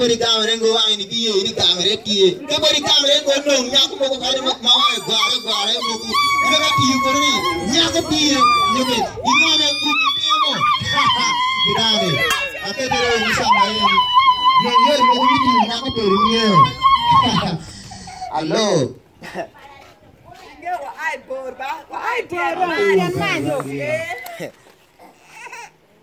bori kamere ngo wa ni biye ni kamere tiye ke bori kamere ngo no nya ko ko kare ma ma wa gware gware mo ku ni ka tiye ko ni nya ko tiye. Ni ke ni no me ku ni tiye mo gidane ate dero ni sa ma ni no yer mo ku ni nya ko pero ni allo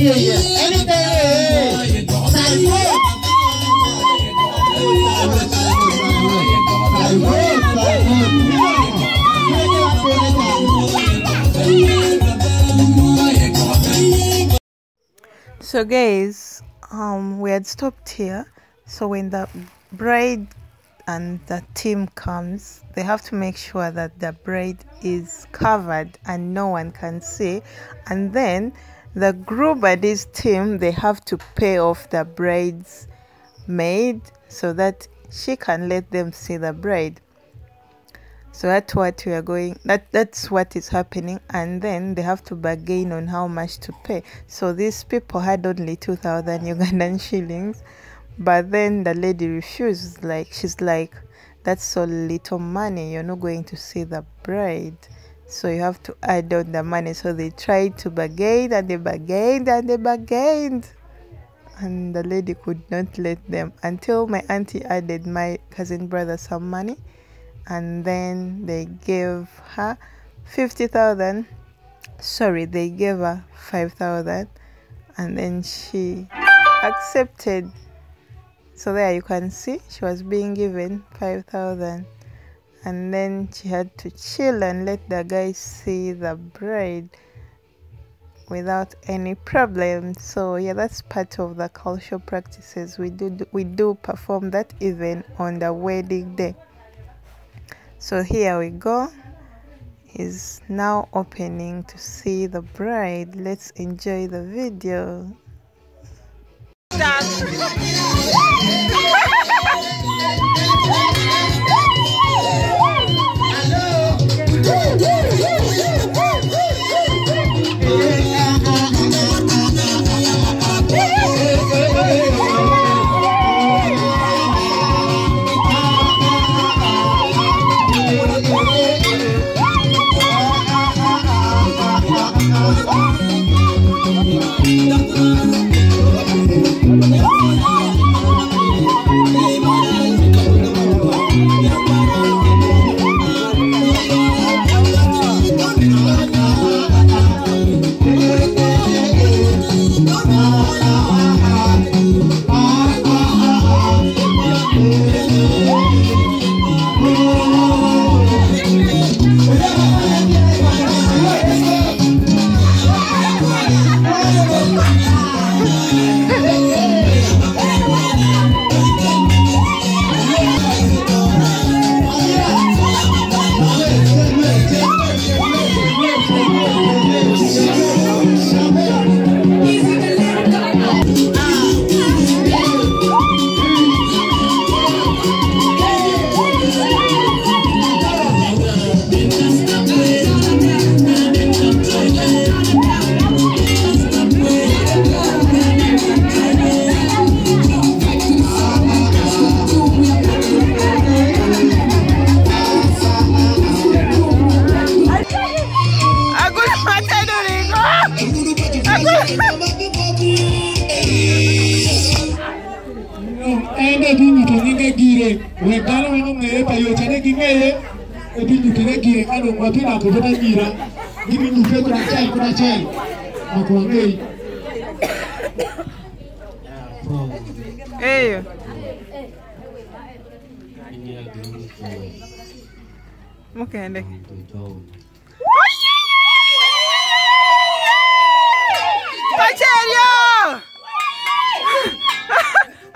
So guys, um, we had stopped here. So when the bride and the team comes, they have to make sure that the bride is covered and no one can see. And then the this team, they have to pay off the bride's maid so that she can let them see the bride. So that's what we are going. That that's what is happening, and then they have to bargain on how much to pay. So these people had only two thousand Ugandan shillings, but then the lady refused. Like she's like, "That's so little money. You're not going to see the bride." So you have to add on the money. So they tried to bargain, and they bargained, and they bargained. And the lady could not let them until my auntie added my cousin brother some money. And then they gave her 50,000 sorry they gave her 5,000 and then she accepted. So there you can see she was being given 5,000 and then she had to chill and let the guys see the bride without any problem. So yeah that's part of the cultural practices we do we do perform that even on the wedding day. So here we go. He's now opening to see the bride. Let's enjoy the video ebinyukire gire kale omupira kubirangira gibinyuke kuracyari kuracyari makuwangeri eyo. Mukendeke pacheryo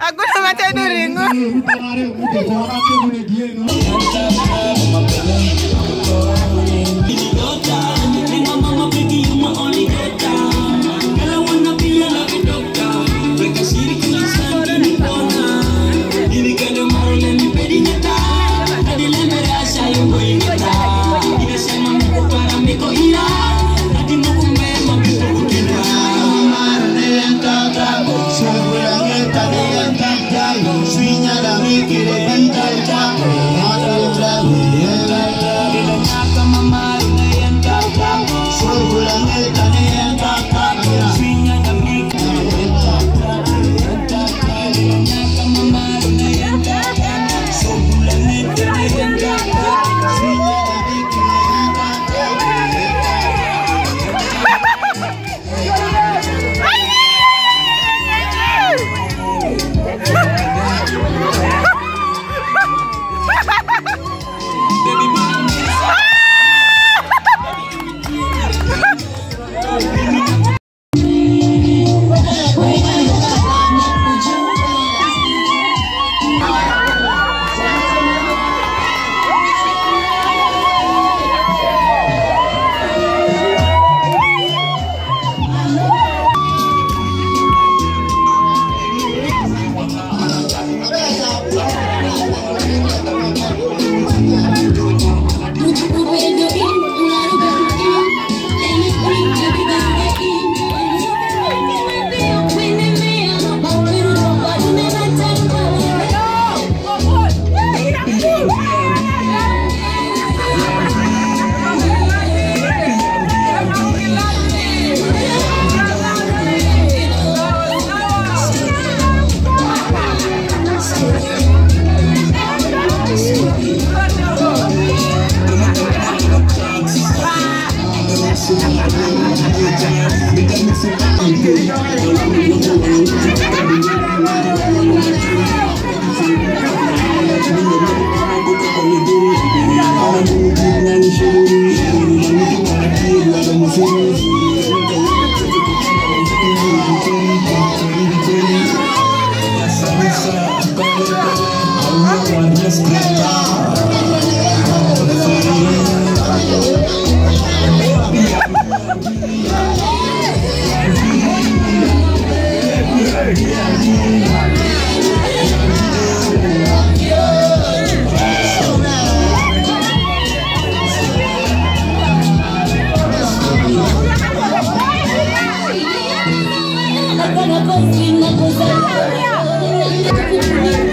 akuna mateduringo ngei. Eyo. Mukende. 不要！